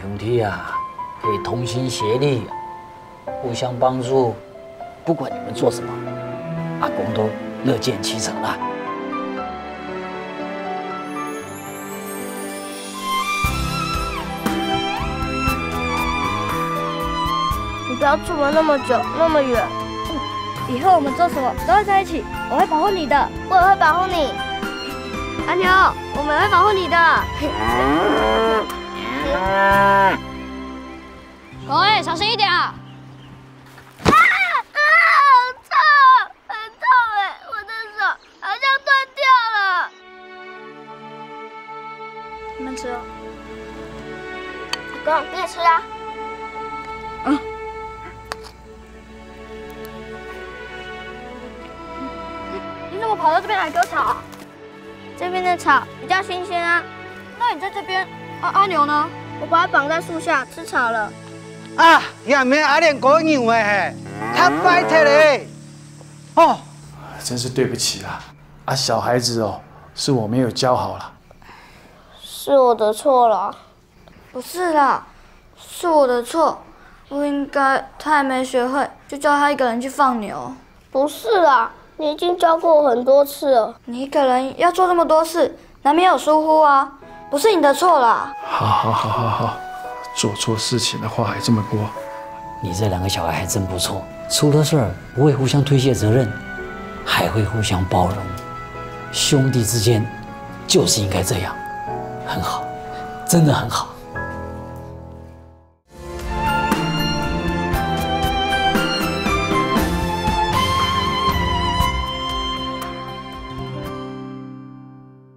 兄弟啊，可以同心协力，互相帮助，不管你们做什么，阿公都乐见其成啊。你不要出门那么久，那么远。以后我们做什么都会在一起，我会保护你的，我也会保护你。阿牛，我们会保护你的。各位小心一点啊！啊啊！好痛，很痛哎！我的手好像断掉了。你们吃哦。阿公，你也吃啊。嗯。你怎么跑到这边来割草啊？这边的草比较新鲜啊。那你在这边，阿阿牛呢？我把它绑在树下吃草了。啊，也没阿莲狗牛哎，他白特嘞。哦，真是对不起啦，啊，小孩子哦，是我没有教好了。是我的错了。不是啦，是我的错，不应该他还没学会就叫他一个人去放牛。不是啦，你已经教过我很多次了。你一个人要做那么多事，难免有疏忽啊。不是你的错了！好，好，好，好，好，做错事情的话还这么多。你这两个小孩还真不错，出了事儿不会互相推卸责任，还会互相包容。兄弟之间就是应该这样，很好，真的很好。